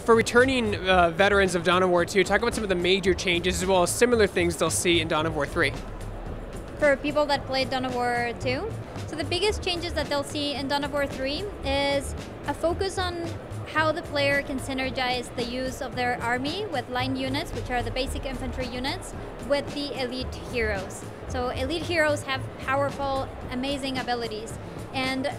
For returning uh, veterans of Dawn of War 2, talk about some of the major changes as well as similar things they'll see in Dawn of War 3. For people that played Dawn of War 2, so the biggest changes that they'll see in Dawn of War 3 is a focus on how the player can synergize the use of their army with line units, which are the basic infantry units, with the elite heroes. So elite heroes have powerful, amazing abilities, and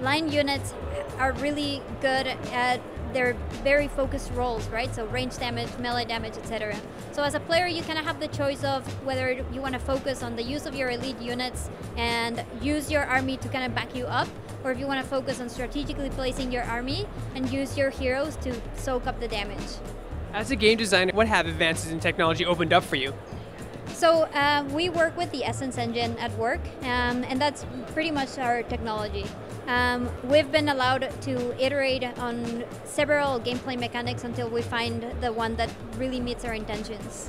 line units are really good at they're very focused roles, right? So range damage, melee damage, etc. So as a player, you kind of have the choice of whether you want to focus on the use of your elite units and use your army to kind of back you up, or if you want to focus on strategically placing your army and use your heroes to soak up the damage. As a game designer, what have advances in technology opened up for you? So uh, we work with the Essence engine at work, um, and that's pretty much our technology. Um, we've been allowed to iterate on several gameplay mechanics until we find the one that really meets our intentions.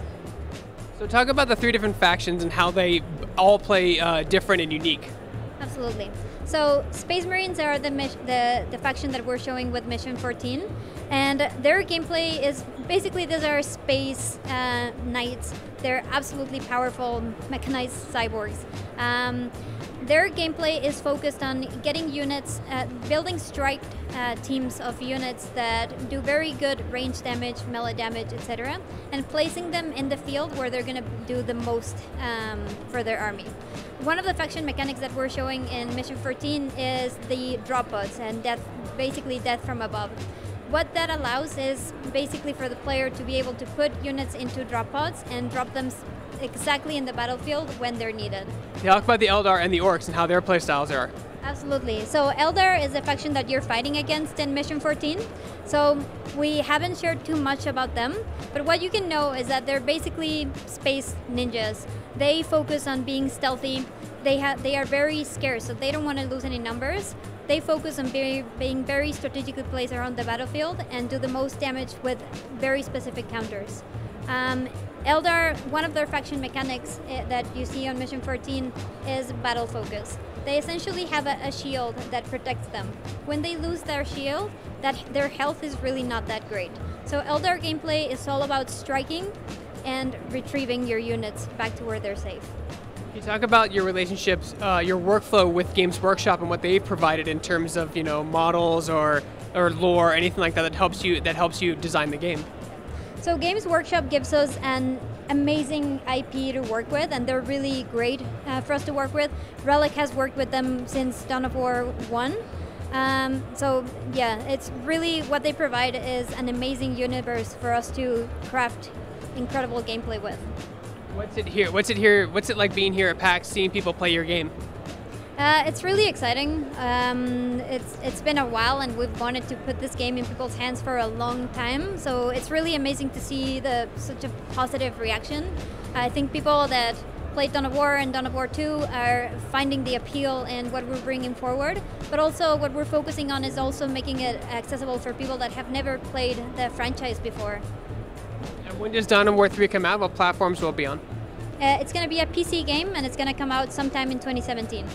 So talk about the three different factions and how they all play uh, different and unique. Absolutely. So Space Marines are the, the, the faction that we're showing with Mission 14, and their gameplay is basically these are space uh, knights. They're absolutely powerful mechanized cyborgs. Um, their gameplay is focused on getting units, uh, building strike uh, teams of units that do very good range damage, melee damage, etc., and placing them in the field where they're going to do the most um, for their army. One of the faction mechanics that we're showing in Mission 14 is the drop pods and death, basically death from above. What that allows is basically for the player to be able to put units into drop pods and drop them exactly in the battlefield when they're needed. Yeah, Talk about the Eldar and the Orks and how their playstyles are. Absolutely. So Eldar is a faction that you're fighting against in Mission 14. So we haven't shared too much about them, but what you can know is that they're basically space ninjas. They focus on being stealthy. They have they are very scarce, so they don't want to lose any numbers. They focus on being very strategically placed around the battlefield and do the most damage with very specific counters. Um, Eldar, one of their faction mechanics uh, that you see on Mission 14 is battle focus. They essentially have a, a, shield that protects them. When they lose their shield, that their health is really not that great. So Eldar gameplay is all about striking and retrieving your units back to where they're safe. Can you talk about your relationships, uh, your workflow with Games Workshop and what they've provided in terms of you know models or or lore, anything like that that helps you that helps you design the game? So Games Workshop gives us an amazing IP to work with, and they're really great uh, for us to work with. Relic has worked with them since Dawn of War 1. Um, so yeah, it's really what they provide is an amazing universe for us to craft incredible gameplay with. What's it here? What's it here? What's it like being here at PAX, seeing people play your game? Uh, it's really exciting. Um, it's it's been a while, and we've wanted to put this game in people's hands for a long time. So it's really amazing to see the such a positive reaction. I think people that played Dawn of War and Dawn of War 2 are finding the appeal in what we're bringing forward, but also what we're focusing on is also making it accessible for people that have never played the franchise before. When does Dawn of War 3 come out? What platforms will it be on? Uh, it's going to be a PC game, and it's going to come out sometime in 2017.